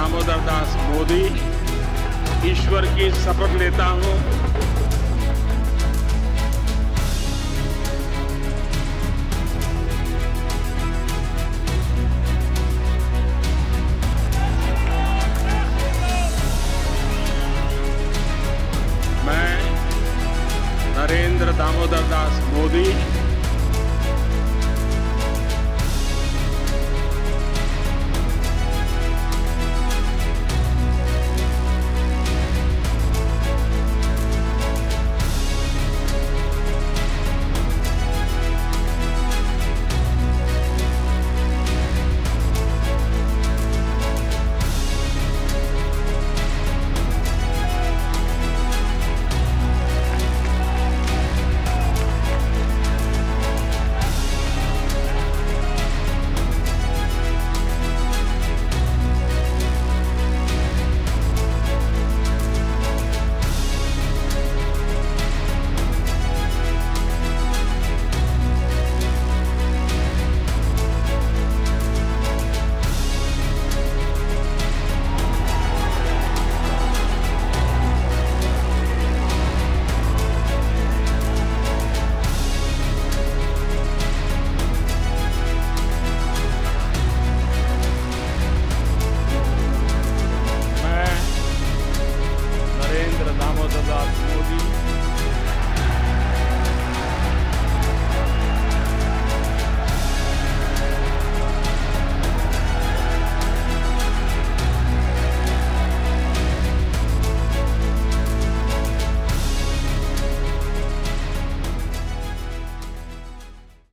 दामोदर दास मोदी ईश्वर की शपथ लेता हूँ। मैं नरेंद्र दामोदर दास मोदी the Lord,